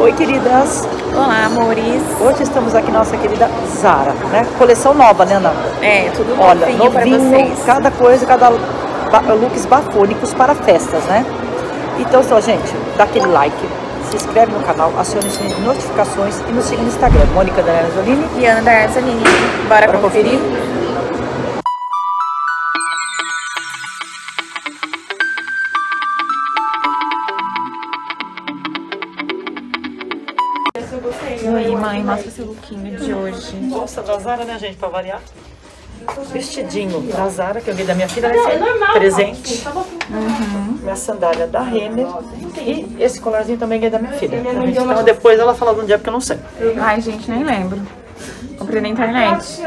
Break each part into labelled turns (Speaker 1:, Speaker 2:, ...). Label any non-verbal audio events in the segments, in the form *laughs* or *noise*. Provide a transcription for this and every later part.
Speaker 1: Oi, queridas.
Speaker 2: Olá, amores.
Speaker 1: Hoje estamos aqui nossa querida Zara, né? Coleção nova, né, Ana?
Speaker 2: É, tudo
Speaker 1: Olha,
Speaker 2: novinho para vocês.
Speaker 1: cada coisa, cada looks bafônicos para festas, né? Então, só, gente, dá aquele like, se inscreve no canal, acione as notificações e nos siga no Instagram. Mônica Daniela Zolini.
Speaker 2: E Ana da Arzaline. Bora,
Speaker 1: Bora
Speaker 2: conferir?
Speaker 1: conferir?
Speaker 2: E aí, mãe, mostra seu lookinho de hoje.
Speaker 1: Bolsa da Zara, né, gente, pra variar. Vestidinho da Zara, que eu ganhei da minha filha, vai ser presente. Minha sandália da Renner. E esse colarzinho também ganhei da minha filha. tá? Então depois ela fala de um dia porque eu não sei.
Speaker 2: Ai, gente, nem lembro. Comprei na internet.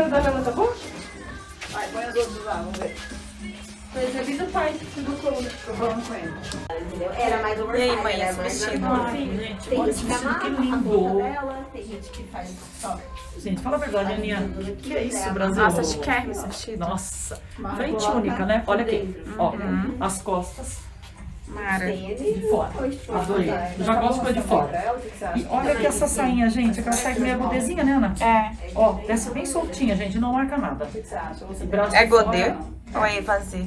Speaker 2: E aí, mãe, esse vestido?
Speaker 1: Gente, olha esse vestido que lindo. Gente, fala a verdade, Aninha. O que é isso, Brasil?
Speaker 2: Nossa, chiquérrimo esse vestido.
Speaker 1: Nossa, frente única, né? Olha aqui, ó, as costas
Speaker 2: Mara.
Speaker 1: de fora. Adorei. Eu já gosto de de fora. E olha que essa sainha, gente, aquela saia meio godezinha, né, Ana?
Speaker 2: É.
Speaker 1: Ó, desce bem soltinha, gente, não marca nada.
Speaker 2: É godê ou é?
Speaker 1: Zê.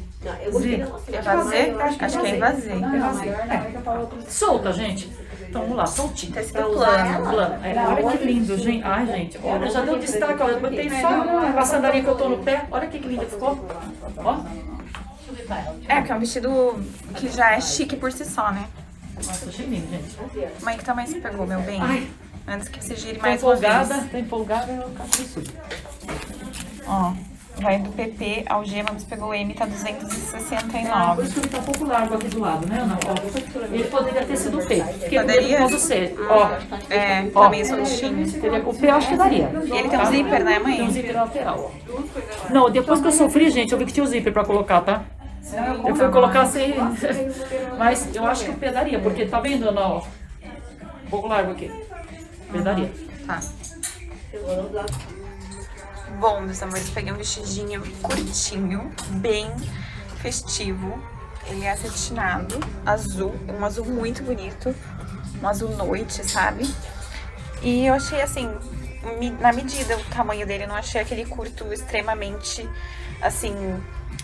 Speaker 2: É vazê? Acho que é evasê.
Speaker 1: É vazio. É. Solta, gente. Então vamos lá, soltinho.
Speaker 2: Tá escrito plano.
Speaker 1: Plano. É, olha que lindo, gente. Ai, gente, olha, já deu destaque, ó. Eu botei só a sandalinha que eu tô no pé. Olha que lindo ficou. Ó.
Speaker 2: É, que é um vestido que já é chique por si só, né?
Speaker 1: Nossa, achei lindo, gente.
Speaker 2: Mãe, que tamanho você pegou, meu bem?
Speaker 1: Ai.
Speaker 2: Antes que se gire
Speaker 1: Tá
Speaker 2: mais uma
Speaker 1: empolgada,
Speaker 2: vez.
Speaker 1: tá empolgada, eu caço isso.
Speaker 2: Ó, vai do PP ao G, mas pegou o M, tá
Speaker 1: Por
Speaker 2: 269.
Speaker 1: isso que ele tá um pouco largo aqui do lado, né, Ana? Ó, ele poderia ter sido o P. Porque
Speaker 2: Poderia?
Speaker 1: Pode ser. Ó,
Speaker 2: É,
Speaker 1: ó.
Speaker 2: tá meio soltinho.
Speaker 1: O P eu acho que daria.
Speaker 2: E ele tem um zíper, né,
Speaker 1: Tem um
Speaker 2: mãe?
Speaker 1: zíper lateral, ó. Não, depois que eu sofri, gente, eu vi que tinha o zíper pra colocar, tá? Eu fui colocar sem. *laughs* Mas eu acho que o P daria, porque tá vendo, Ana? Ó, um pouco largo aqui. P daria.
Speaker 2: Tá. Bom, meus amores, peguei um vestidinho curtinho, bem festivo. Ele é acetinado, azul, um azul muito bonito, um azul noite, sabe? E eu achei assim, na medida o tamanho dele, não achei aquele curto extremamente assim,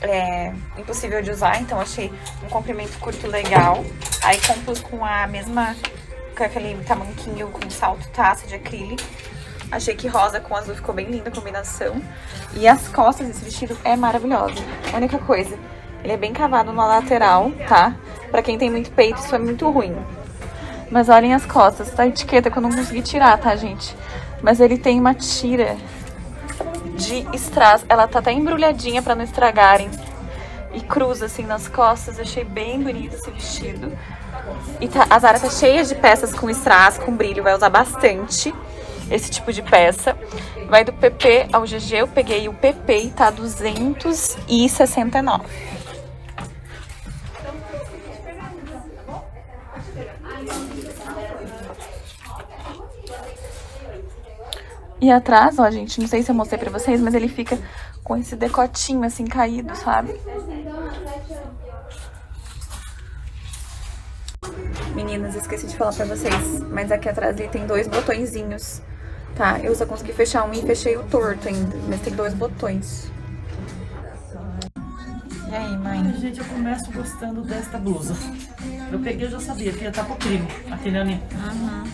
Speaker 2: é, impossível de usar, então achei um comprimento curto legal. Aí compus com a mesma, com aquele tamanquinho com salto taça de acrílico. Achei que rosa com azul ficou bem linda a combinação. E as costas desse vestido é maravilhosa. A única coisa, ele é bem cavado na lateral, tá? Pra quem tem muito peito, isso é muito ruim. Mas olhem as costas, tá? A etiqueta que eu não consegui tirar, tá, gente? Mas ele tem uma tira de strass. Ela tá até embrulhadinha pra não estragarem. E cruza assim nas costas. Eu achei bem bonito esse vestido. E tá, a Zara tá cheia de peças com strass, com brilho. Vai usar bastante esse tipo de peça. Vai do PP ao GG. Eu peguei o PP e tá 269. E atrás, ó, gente, não sei se eu mostrei pra vocês, mas ele fica com esse decotinho assim caído, sabe? Meninas, esqueci de falar pra vocês, mas aqui atrás ele tem dois botõezinhos, tá? Eu só consegui fechar um e fechei o torto ainda, mas tem dois botões. E aí, mãe?
Speaker 1: Gente, eu começo gostando desta blusa. Eu peguei, eu já sabia que ia estar pro crime. Aquele Aninha.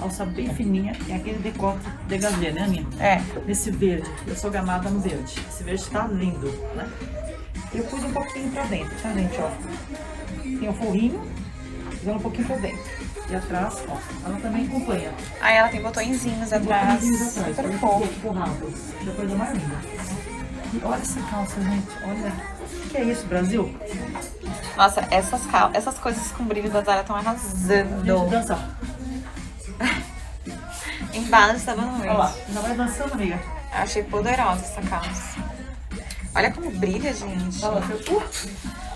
Speaker 1: Alça bem fininha e aquele decote degagê, né, Aninha?
Speaker 2: É,
Speaker 1: Nesse verde. Eu sou gamada no verde. Esse verde tá lindo, né? Eu pus um pouquinho pra dentro, tá, gente? Ó. Tem um forrinho, usando um pouquinho pra dentro. E atrás, ó, ela também acompanha.
Speaker 2: aí ela tem botõezinhos atrás,
Speaker 1: Botõezinhos atrás,
Speaker 2: super fofo.
Speaker 1: Que coisa mais linda. E olha essa calça, gente. Olha. O que é isso, Brasil?
Speaker 2: Nossa, essas, cal essas coisas com brilho da Zara estão
Speaker 1: Gente,
Speaker 2: arrasando.
Speaker 1: dança. *laughs*
Speaker 2: Embala de sabão
Speaker 1: Olha lá, já vai dançando, amiga.
Speaker 2: Achei poderosa essa calça. Olha como brilha, gente.
Speaker 1: Olha lá, uh,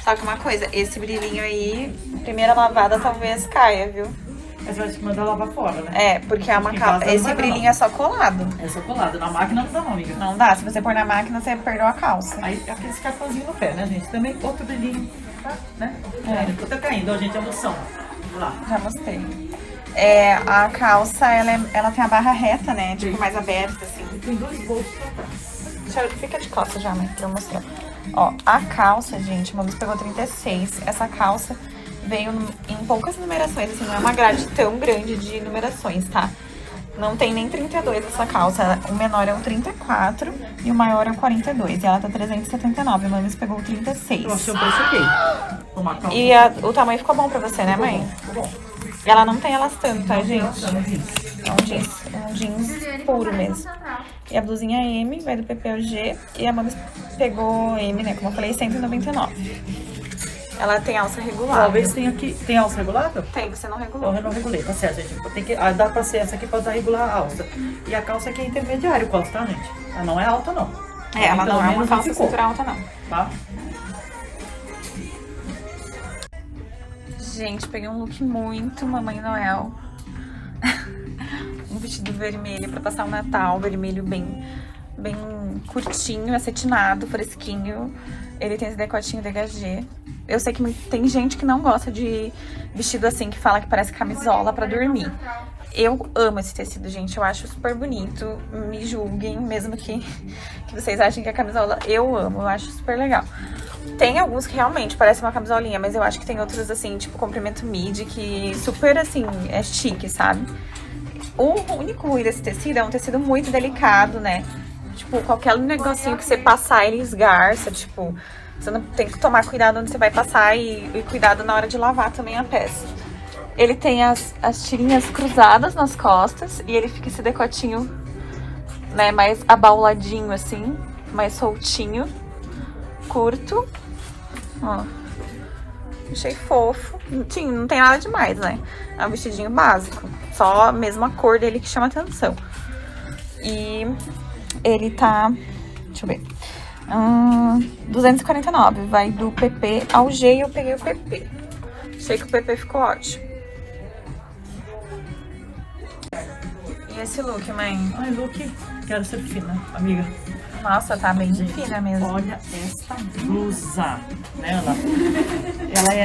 Speaker 2: Só que uma coisa, esse brilhinho aí, primeira lavada talvez caia, viu?
Speaker 1: Mas vai que mandar lavar fora, né?
Speaker 2: É, porque é uma
Speaker 1: Em
Speaker 2: calça. Esse brilhinho
Speaker 1: não.
Speaker 2: é só colado.
Speaker 1: É só colado. Na máquina não dá não, amiga.
Speaker 2: Não dá. Se você pôr na máquina, você perdeu a calça.
Speaker 1: Aí aquele cartãozinho no pé, né, gente? Também outro brilhinho, tá? Né?
Speaker 2: É.
Speaker 1: É. Tô até caindo, ó, gente, a emoção. Vamos lá.
Speaker 2: Já mostrei. É, a calça, ela, é, ela tem a barra reta, né? Tipo, mais aberta, assim.
Speaker 1: Tem dois bolsos.
Speaker 2: Deixa eu, fica de calça já, mãe, pra eu mostrar. Ó, a calça, gente, uma vez pegou 36. Essa calça veio em poucas numerações, assim, não é uma grade tão grande de numerações, tá? Não tem nem 32 essa calça. O menor é um 34 e o maior é um 42. E ela tá 379. A mãe pegou o 36.
Speaker 1: Eu achei o preço ok. Uma calça.
Speaker 2: E a- o tamanho ficou bom pra você, né, mãe?
Speaker 1: Ficou bom.
Speaker 2: Ela não tem elastano, tá, gente? É um jeans, um jeans puro mesmo. E a blusinha M, vai do PP ao G. E a Mamis pegou M, né? Como eu falei, 199. Ela tem alça regular.
Speaker 1: Talvez tenha aqui. Tem alça regulável?
Speaker 2: Tem, você não regulou.
Speaker 1: Eu não regulei, tá certo, gente. Tem que, ah, dá pra ser essa aqui pra dar regular a alça. E a calça aqui é intermediário, quase, tá, gente? Ela não é alta, não.
Speaker 2: É, ela não é uma calça
Speaker 1: ficou,
Speaker 2: cintura alta, não.
Speaker 1: Tá?
Speaker 2: Gente, peguei um look muito Mamãe Noel. *laughs* um vestido vermelho pra passar o Natal, vermelho bem, bem curtinho, acetinado, fresquinho. Ele tem esse decotinho degagê. Eu sei que tem gente que não gosta de vestido assim, que fala que parece camisola pra dormir. Eu amo esse tecido, gente. Eu acho super bonito. Me julguem, mesmo que, que vocês achem que é camisola. Eu amo, eu acho super legal. Tem alguns que realmente parecem uma camisolinha, mas eu acho que tem outros, assim, tipo comprimento midi, que super, assim, é chique, sabe? O único ruim desse tecido é um tecido muito delicado, né? Tipo, qualquer negocinho que você passar, ele esgarça, tipo... Você não tem que tomar cuidado onde você vai passar e, e cuidado na hora de lavar também a peça. Ele tem as, as tirinhas cruzadas nas costas e ele fica esse decotinho, né, mais abauladinho assim, mais soltinho, curto. Ó. Achei fofo. Sim, não tem nada demais, né? É um vestidinho básico. Só a mesma cor dele que chama atenção. E ele tá. Deixa eu ver. Hum, 249. Vai do PP ao G e eu peguei o PP. Achei que o PP ficou ótimo. E esse look, mãe?
Speaker 1: Ai, look, quero ser fina, amiga.
Speaker 2: Nossa, tá bem fina mesmo.
Speaker 1: Olha esta blusa, né, Ana? Ela é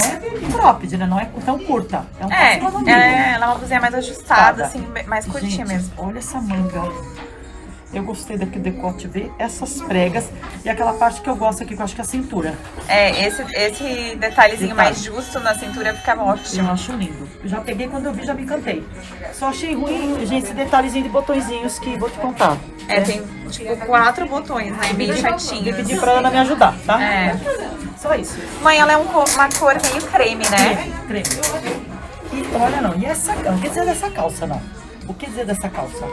Speaker 1: cropped, né? Não é tão curta. É um
Speaker 2: É, é, ela é uma blusinha mais ajustada,
Speaker 1: Ajustada.
Speaker 2: assim, mais curtinha
Speaker 1: Gente,
Speaker 2: mesmo.
Speaker 1: olha essa manga. Eu gostei daquele decote, ver essas pregas e aquela parte que eu gosto aqui, que eu acho que é a cintura.
Speaker 2: É, esse, esse detalhezinho
Speaker 1: Detalhe.
Speaker 2: mais justo na cintura fica
Speaker 1: Eu
Speaker 2: ótimo.
Speaker 1: acho lindo. Eu já peguei quando eu vi, já me encantei. Só achei ruim, gente, esse detalhezinho de botõezinhos que vou te contar.
Speaker 2: É, tem tipo quatro botões, né? Bem
Speaker 1: Vou
Speaker 2: chatinhos.
Speaker 1: pedir pra Ana me ajudar, tá?
Speaker 2: É.
Speaker 1: Só isso.
Speaker 2: Mãe, ela é um uma cor meio creme, né?
Speaker 1: Creme. E olha não, e essa, não quer dizer dessa calça, não. O que dizer dessa calça?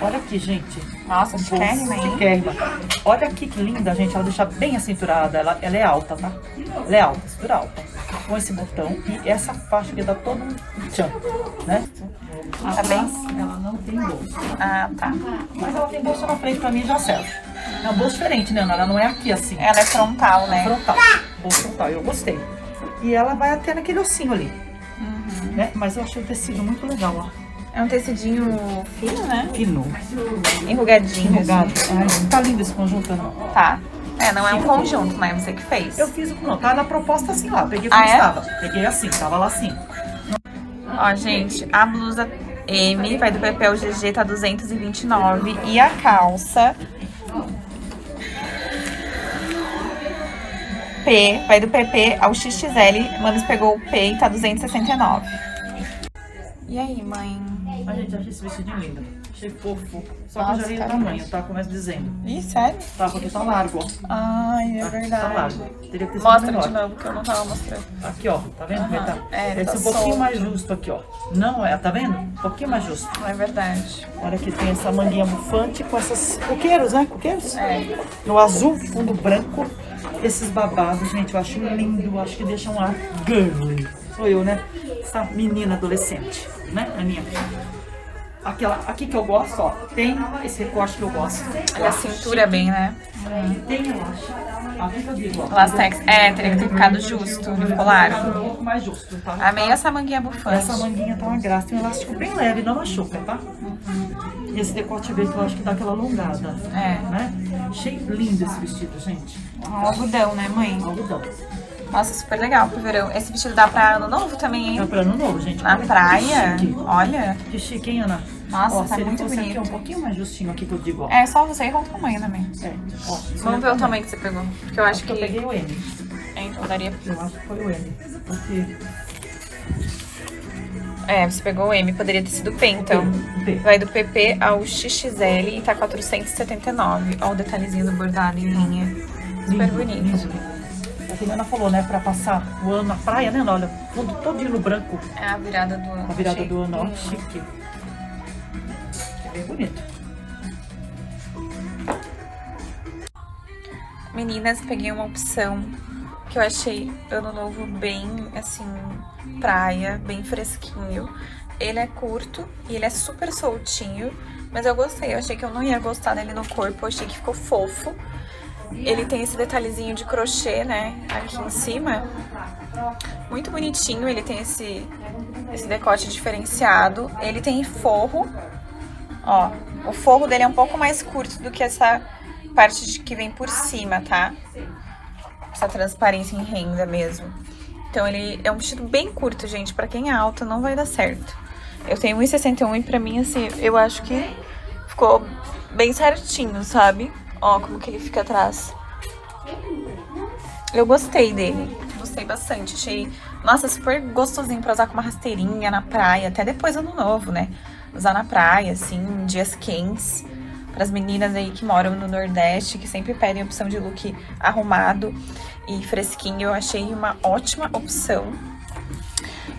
Speaker 1: Olha aqui, gente.
Speaker 2: Nossa, chiquérrima, hein?
Speaker 1: Chiquérrima. Olha aqui que linda, gente. Ela deixa bem acinturada. Ela, ela é alta, tá? Ela é alta, cintura alta. Com esse botão e essa faixa que dá todo um tchan, né?
Speaker 2: Tá bem?
Speaker 1: Atrás, Ela não tem bolso.
Speaker 2: Ah, tá.
Speaker 1: Mas ela tem bolso na frente pra mim já serve. É um bolso diferente, né, Ana? Ela não é aqui assim.
Speaker 2: Ela é frontal, né?
Speaker 1: frontal. Bolso frontal, eu gostei. E ela vai até naquele ossinho ali.
Speaker 2: Uhum.
Speaker 1: Né? Mas eu achei o tecido muito legal, ó.
Speaker 2: É um tecidinho fino, né?
Speaker 1: Fino.
Speaker 2: Enrugadinho.
Speaker 1: Enrugado.
Speaker 2: assim.
Speaker 1: Ai, tá lindo esse conjunto, Ana.
Speaker 2: Tá. É, não é um conjunto, né? Você que fez.
Speaker 1: Eu fiz o não, tá na proposta assim lá. Peguei
Speaker 2: Ah,
Speaker 1: como
Speaker 2: é?
Speaker 1: estava. Peguei assim, tava lá assim.
Speaker 2: Ó, gente, a blusa M vai do PP ao GG, tá 229. E a calça P vai do PP ao XXL. Manos pegou o P e tá 269. E aí, mãe?
Speaker 1: A gente achei esse vestidinho lindo. Achei fofo. Só que
Speaker 2: Nossa,
Speaker 1: eu já vi o
Speaker 2: tá
Speaker 1: tamanho, tá? Começa dizendo.
Speaker 2: Ih, sério?
Speaker 1: Tá, porque tá largo, ó.
Speaker 2: Ai, é
Speaker 1: Tá, Tá
Speaker 2: verdade.
Speaker 1: largo. Teria que ter
Speaker 2: Mostra de novo que eu não tava mostrando.
Speaker 1: Aqui, ó. Tá vendo como ele tá?
Speaker 2: É,
Speaker 1: Esse
Speaker 2: tá
Speaker 1: um pouquinho
Speaker 2: solto.
Speaker 1: mais justo aqui, ó. Não é, tá vendo? Um pouquinho mais justo.
Speaker 2: É verdade.
Speaker 1: Olha que tem essa manguinha bufante com essas coqueiros, né? Coqueiros?
Speaker 2: É.
Speaker 1: No azul, fundo branco. Esses babados, gente, eu acho lindo. Eu acho que deixa um ar girly. Sou eu, né? Essa menina adolescente, né, Aninha? Aquela, aqui que eu gosto, ó. Tem esse recorte que eu gosto.
Speaker 2: Olha a cintura bem, né?
Speaker 1: Tem, eu acho. Aqui que eu digo, ó.
Speaker 2: Lastex. É, teria que ter ficado justo. Ele ficou largo.
Speaker 1: Um pouco mais justo, tá?
Speaker 2: Amei essa manguinha bufante.
Speaker 1: Essa manguinha tá uma graça, tem um elástico bem leve, não machuca, tá? E esse decote verde eu acho que dá aquela alongada.
Speaker 2: É.
Speaker 1: Né? Achei lindo esse vestido, gente.
Speaker 2: Um algodão, né, mãe?
Speaker 1: Algodão.
Speaker 2: Nossa, super legal pro verão. Esse vestido dá pra ano novo também, hein?
Speaker 1: Dá pra ano novo, gente.
Speaker 2: Na praia.
Speaker 1: chique.
Speaker 2: Olha.
Speaker 1: Que chique, hein, Ana?
Speaker 2: Nossa,
Speaker 1: Ó,
Speaker 2: tá muito bonito.
Speaker 1: um pouquinho mais justinho aqui que eu digo, ó.
Speaker 2: É, só você errou o tamanho também.
Speaker 1: É, ó,
Speaker 2: Vamos ver o tamanho que você pegou. Porque eu acho que...
Speaker 1: eu peguei o M.
Speaker 2: É, então daria...
Speaker 1: Eu acho que foi o M. Porque
Speaker 2: É, você pegou o M, poderia ter sido P, então.
Speaker 1: o P.
Speaker 2: Vai do PP ao XXL e tá 479. Ó o detalhezinho do bordado em linha. Super
Speaker 1: Lindo,
Speaker 2: bonito.
Speaker 1: lindo. A Juliana falou, né, pra passar o ano na praia, né? Olha, tudo todinho no branco.
Speaker 2: É a virada do ano.
Speaker 1: A virada
Speaker 2: Achei
Speaker 1: do ano, ó, chique. Bem bonito.
Speaker 2: Meninas, peguei uma opção que eu achei ano novo bem, assim, praia, bem fresquinho. Ele é curto e ele é super soltinho, mas eu gostei. Eu achei que eu não ia gostar dele no corpo, eu achei que ficou fofo. Ele tem esse detalhezinho de crochê, né, aqui em cima. Muito bonitinho, ele tem esse, esse decote diferenciado. Ele tem forro, ó. O forro dele é um pouco mais curto do que essa parte de que vem por cima, tá? Essa transparência em renda mesmo. Então ele é um vestido bem curto, gente. Pra quem é alta não vai dar certo. Eu tenho 1,61 e pra mim, assim, eu acho que ficou bem certinho, sabe? Ó, como que ele fica atrás. Eu gostei dele. Gostei bastante. Achei, nossa, super gostosinho pra usar com uma rasteirinha na praia. Até depois ano novo, né? Usar na praia, assim, em dias quentes. Para as meninas aí que moram no Nordeste, que sempre pedem opção de look arrumado e fresquinho. Eu achei uma ótima opção.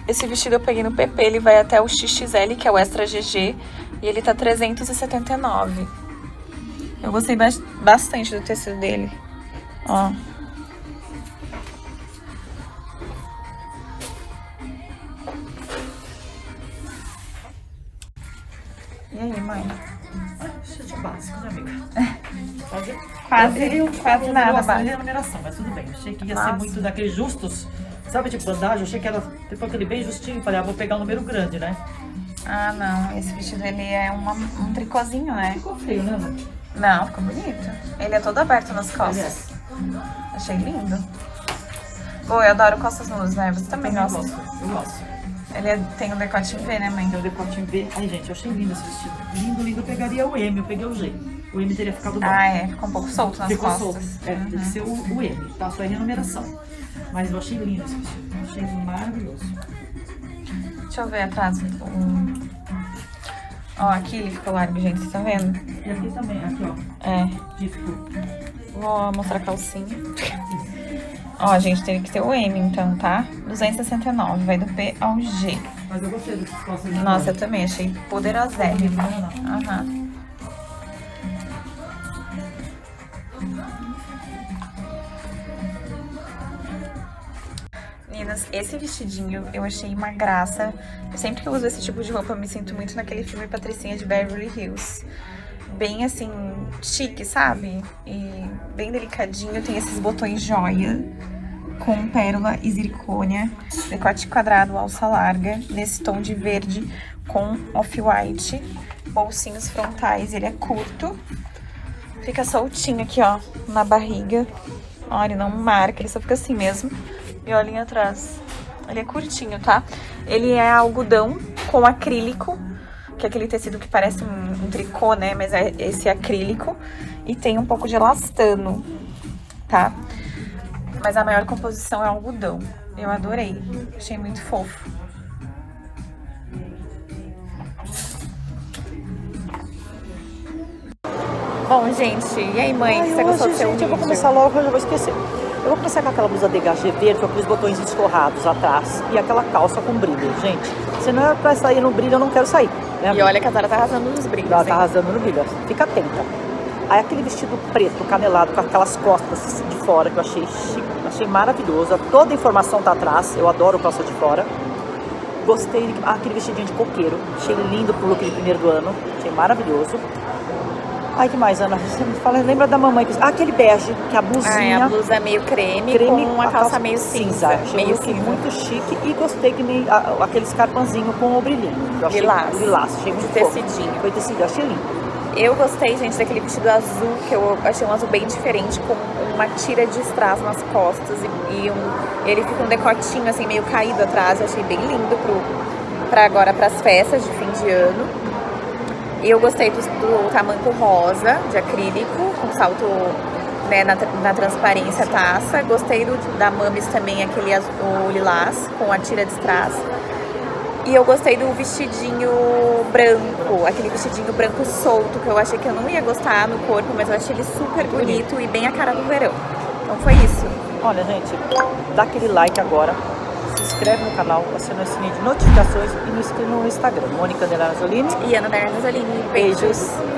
Speaker 2: Esse vestido eu peguei no PP, ele vai até o XXL, que é o Extra GG, e ele tá 379. Eu gostei bas- bastante do tecido dele. Ó. Quase,
Speaker 1: errei um-
Speaker 2: quase
Speaker 1: um
Speaker 2: nada
Speaker 1: negócio de
Speaker 2: básico.
Speaker 1: renumeração, mas tudo bem. Achei que ia
Speaker 2: Nossa.
Speaker 1: ser muito daqueles justos. Sabe, tipo bandagem? Eu achei que era tipo aquele bem justinho. Falei, ah, vou pegar um número grande, né?
Speaker 2: Ah, não. Esse vestido, ele é uma- um tricôzinho, né?
Speaker 1: Ficou feio, né?
Speaker 2: Não, ficou bonito. Ele é todo aberto nas
Speaker 1: Ele
Speaker 2: costas. Achei lindo. Pô, eu adoro costas nuas, né? Você também gosta.
Speaker 1: gosto, eu gosto.
Speaker 2: Ele é- tem um decote em V, né, mãe?
Speaker 1: Tem o decote em V. Ai, gente, eu achei lindo esse vestido. Lindo, lindo. Eu pegaria o M, eu peguei o G. O M teria ficado bom.
Speaker 2: Ah, é. Ficou um pouco solto nas
Speaker 1: Ficou
Speaker 2: costas.
Speaker 1: solto. É, tem que ser o, o M, tá? Só é renumeração. Mas eu achei lindo esse vestido. Eu achei maravilhoso.
Speaker 2: Deixa eu ver atrás. o- Ó, aqui ele ficou largo, gente. Vocês estão vendo?
Speaker 1: E aqui também, aqui, ó.
Speaker 2: É.
Speaker 1: Disco.
Speaker 2: Vou mostrar a calcinha. Ó, gente, teve que ter o M, então, tá? 269. Vai do P ao G.
Speaker 1: Mas eu gostei costas de
Speaker 2: Nossa, eu também achei poderosérrimo. Aham. Esse vestidinho eu achei uma graça. Sempre que eu uso esse tipo de roupa, eu me sinto muito naquele filme Patricinha de Beverly Hills. Bem assim, chique, sabe? E bem delicadinho. Tem esses botões joia com pérola e zircônia, decote quadrado, alça larga, nesse tom de verde com off-white, bolsinhos frontais, ele é curto, fica soltinho aqui, ó, na barriga, olha, não marca, ele só fica assim mesmo, e olhem atrás, ele é curtinho, tá? Ele é algodão com acrílico, que é aquele tecido que parece um, um tricô, né, mas é esse acrílico, e tem um pouco de elastano, tá? Mas a maior composição é algodão. Eu adorei. Achei muito fofo. Bom, gente, e aí, mãe?
Speaker 1: Ai,
Speaker 2: você gostou do
Speaker 1: hoje,
Speaker 2: seu
Speaker 1: gente, eu vou
Speaker 2: vídeo?
Speaker 1: começar logo, eu já vou esquecer. Eu vou começar com aquela blusa degagê verde, com aqueles botões escorrados atrás. E aquela calça com brilho, gente. Se não é pra sair no brilho, eu não quero sair. Né,
Speaker 2: E olha que a Zara tá arrasando nos brilhos,
Speaker 1: Ela tá
Speaker 2: hein?
Speaker 1: arrasando no brilho, fica atenta. Aí aquele vestido preto, canelado, com aquelas costas de fora, que eu achei chique, achei maravilhoso. Toda a informação tá atrás, eu adoro calça de fora. Gostei, ah, aquele vestidinho de coqueiro, achei lindo pro look de primeiro do ano, achei maravilhoso. Ai, que mais, Ana? Você me fala, lembra da mamãe? que- Ah, aquele bege, que a blusinha...
Speaker 2: é, a blusa é meio creme,
Speaker 1: creme
Speaker 2: com uma
Speaker 1: a
Speaker 2: calça, meio cinza.
Speaker 1: Achei
Speaker 2: meio cinza.
Speaker 1: muito chique e gostei que nem a- aquele escarpanzinho com o brilhinho. Eu achei
Speaker 2: Lilás.
Speaker 1: Lilás, achei muito
Speaker 2: De
Speaker 1: fofo.
Speaker 2: tecidinho.
Speaker 1: Foi tecido, achei lindo.
Speaker 2: Eu gostei, gente, daquele vestido azul, que eu achei um azul bem diferente, com uma tira de strass nas costas e, e um, ele fica um decotinho assim, meio caído atrás. Eu achei bem lindo pro, pra agora, pras festas de fim de ano. E eu gostei do, do tamanco rosa, de acrílico, com salto né, na, na, transparência taça. Gostei do, da Mames também, aquele azul, lilás, com a tira de strass. E eu gostei do vestidinho branco, aquele vestidinho branco solto, que eu achei que eu não ia gostar no corpo, mas eu achei ele super bonito e bem a cara do verão. Então foi isso.
Speaker 1: Olha, gente, dá aquele like agora, se inscreve no canal, aciona o sininho de notificações e me inscreve no Instagram, Mônica Andelana Zolini.
Speaker 2: E Ana Andelana Zolini. Beijos. Beijos.